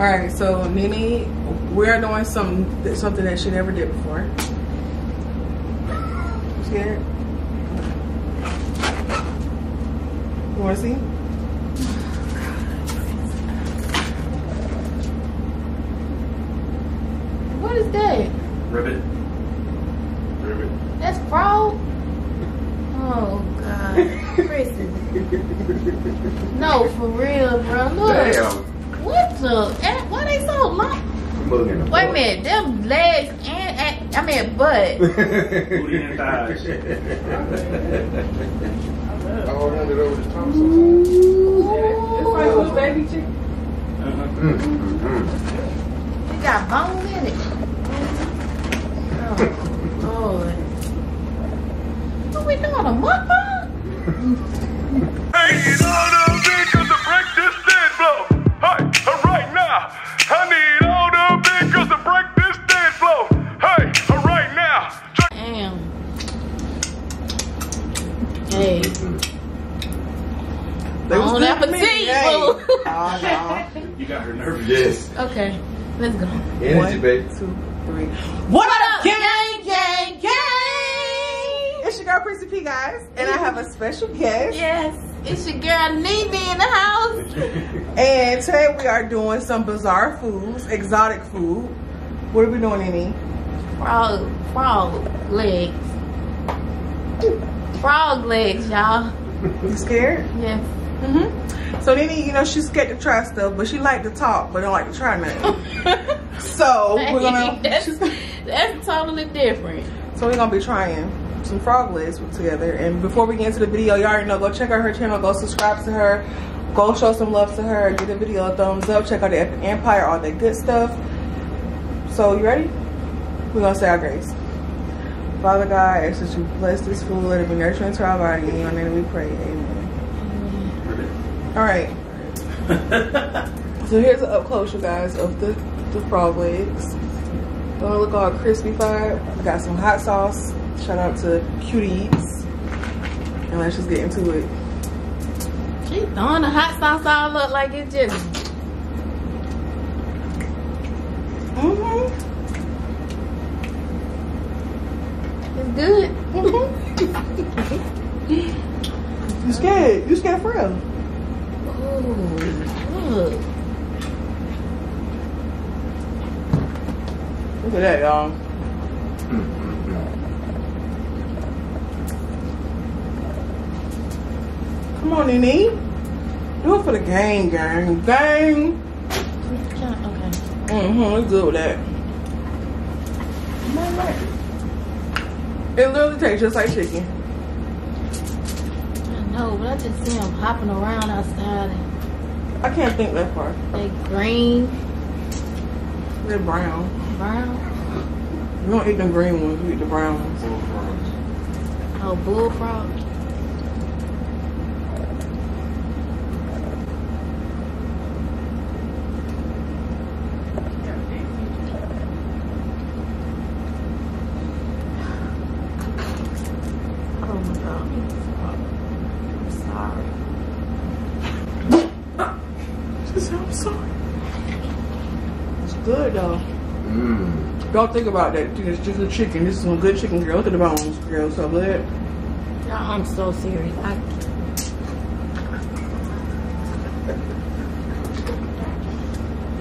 All right, so Nene, we're doing some something that she never did before. You scared? You want to see? What is that? Ribbit. Ribbit. That's frog? Oh, God. Prissy. no, for real, bro. Look. Damn. What the? eh, Why they so long? Mugging Wait a minute. Them legs and, and I mean, butt. Booty and thighs. I'll hand it over to Tom Ooh. It's like a little baby chicken. Uh-huh. It got bone in it. Oh, Lord. What we doing? A mukbang? Yes. Okay, let's go. Energy, One, baby. two, three. What up, gang, gang, gang? It's your girl, Prissy P, guys. And I have a special guest. Yes, it's your girl Nene in the house. And today we are doing some bizarre foods, exotic food. What are we doing, Nene? Frog, frog legs. Frog legs, y'all. You scared? Yes. Mm-hmm. So Nene, you know, she's scared to try stuff, but she like to talk, but don't like to try nothing. So we're gonna that's, that's totally different. so we're gonna be trying some frog legs together. And before we get into the video, y'all already know, go check out her channel, go subscribe to her, go show some love to her, give the video a thumbs up, check out the Epic Empire, all that good stuff. So you ready? We're gonna say our grace. Father God, I ask that you bless this food, let it be nurturing to our body. In your name we pray. Amen. All right. So here's an up close, you guys, of the, the frog legs. Don't look all crispy fried. I got some hot sauce. Shout out to Cutie Eats. And let's just get into it. She throwing the hot sauce all up like it's just Mm-hmm. it's good. Mhm. You scared? You scared for real? Ooh, look. Look at that, y'all. Come on, Nene. Do it for the gang, gang, gang. Okay. Mm-hmm. We good with that. It literally tastes just like chicken. I know, but I just see them hopping around outside I can't think that far. they green, They're brown. brown. We don't eat the green ones. We eat the brown ones. Oh, bullfrog. Oh my god. I'm sorry. She I'm sorry. It's good though. Mmm. Don't think about that. It's just a chicken. This is some good chicken, girl. Look at the bones, girl. So good. Y'all, I'm so serious. I,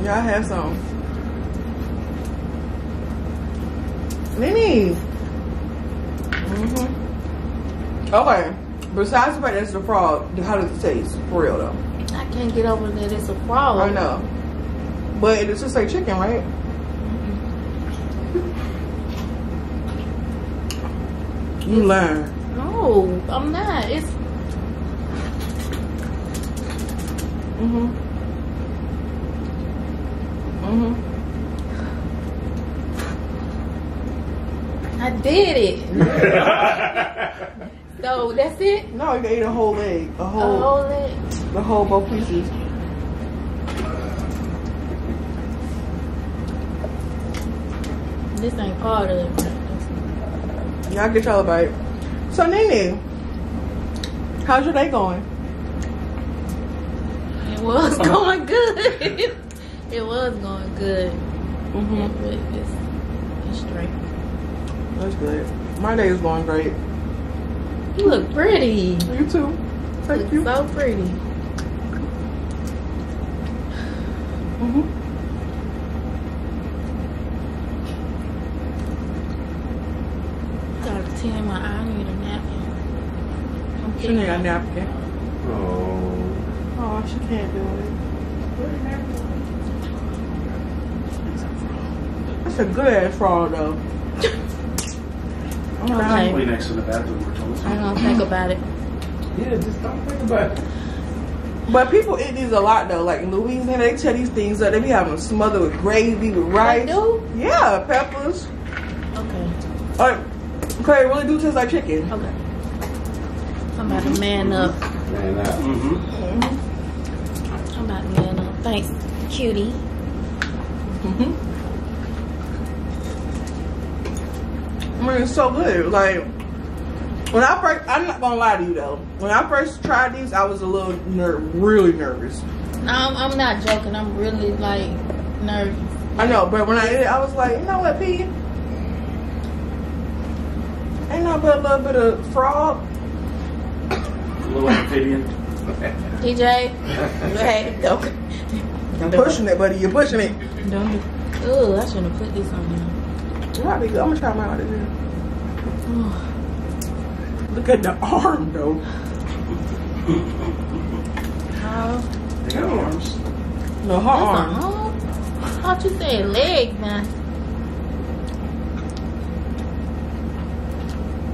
Yeah, I have some. Nene. Mm-hmm. Okay. Besides the fact that it's a frog, how does it taste? For real though. I can't get over that it's a frog. I know. But it just like chicken, right? You learn. No, I'm not. It's Mm-hmm. Mm-hmm. I did it. so that's it. No, you can eat a whole leg. A A whole, whole leg. the whole both pieces. This ain't part of it. Y'all get y'all a bite. So Nene, how's your day going? It was going good. It was going good. Mm-hmm. But it's, it's straight. That's good. My day is going great. You look pretty. You too. Thank look you. so pretty. Mm-hmm. Gotta tear my eye. I need a napkin. I'm She need a napkin. Oh. Oh, she can't do it. That's a good ass frog though. I'm not- Okay. Way next to the bathroom. We're told I don't think about it. Yeah, just don't think about it. But people eat these a lot though. Like in Louisiana, they tear these things up. They be having them smothered with gravy, with rice. do? Yeah, peppers. Okay. Like, okay, it really do taste like chicken. Okay. I'm about to man up. Man, up. Mm-hmm. I'm about to man up. Thanks, cutie. Mm-hmm. I mean, it's so good. Like when I first, I'm not gonna lie to you though. When I first tried these, I was a little ner- really nervous. No, I'm, I'm not joking. I'm really like nervous. I know, but when I ate it, I was like, you know what, P? Ain't no but a little bit of frog. A little amphibian. DJ, hey, don't, I'm pushing it, buddy. You're pushing it. don't. do- Ooh, I shouldn't have put this on there. It might be good. I'm gonna try mine out of. Look at the arm though. Oh, They got arms. No, her that's arm. arm? I thought you said leg now.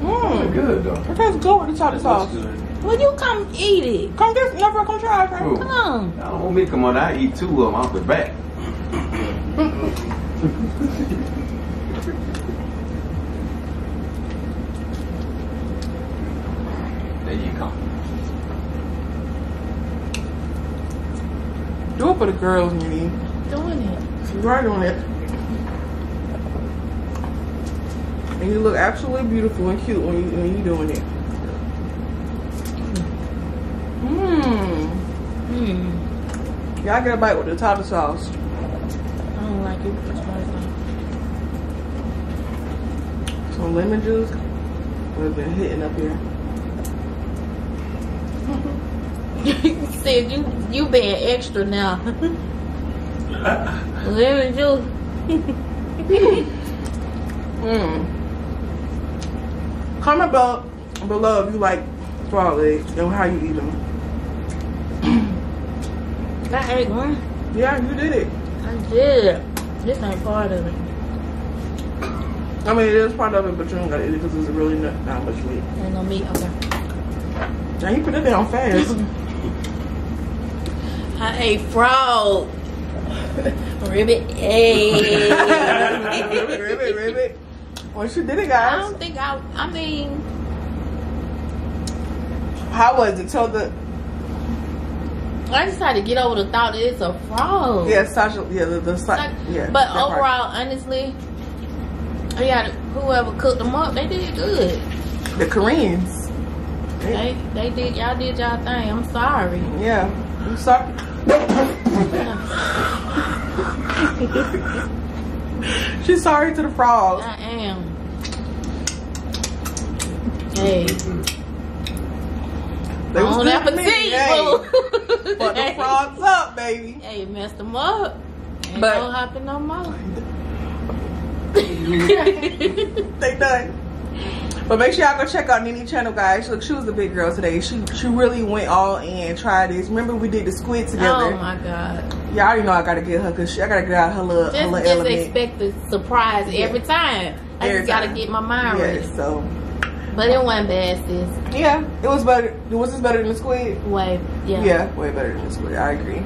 Mmm. Good though. It tastes good with the tartar sauce. looks good. Well, you come eat it. Come get, never come try it, Who? Come on. I don't want me to come on. I eat two of them off the back. there you go. Do it for the girls, Nene. Doing it. She's right on it. And you look absolutely beautiful and cute when you when you doing it. Mmm. Hmm. Y'all get a bite with the tartar sauce. I don't like it. Some lemon juice. We've been hitting up here. you said you you being extra now. Lemon juice. Mmm. Comment below, below if you like frog legs and how you eat them. I ate one. Yeah, you did it. I did. This ain't part of it. I mean, it is part of it, but you don't gotta eat it because it's really not, not much meat. Ain't no meat. Okay. Now you put it down fast. I ate frog. Ribbit. Hey. ribbit, ribbit, ribbit. Well, she did it, guys. I don't think I. I mean, How was it? Tell the I just had to get over the thought that it's a frog. yeah, Sasha. Yeah, the, the Like, yeah. but that part. overall, honestly, yeah, whoever cooked them up, they did good. the Koreans. They they did y'all did y'all thing. I'm sorry. Yeah, I'm sorry. She's sorry to the frogs. I am. Hey, They was bon good to me. appetit, Hey. But the frogs up, baby. Hey, you messed them up. Ain't But- no hopping no more. They done. But make sure y'all go check out Nene channel, guys. Look, she was a big girl today. She she really went all in, tried this. Remember we did the squid together. oh my god. Yeah, I already know I gotta get her because she I gotta get out her little, her Just, little just element. expect the surprise Yeah. every time. I Every just gotta time. get my mind Yeah, ready. so But it wasn't bad, sis. yeah, it was better. It was this better than the squid? Way, yeah. Yeah, way better than the squid. I agree.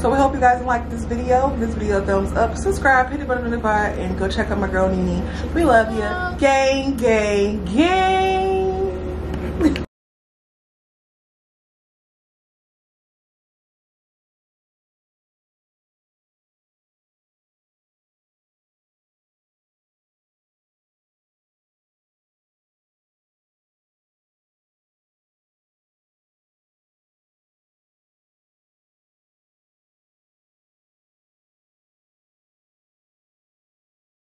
So we hope you guys like this video. Give this video, a thumbs up, subscribe, hit the button notified, and go check out my girl Nene. We love you, gang, gang, gang.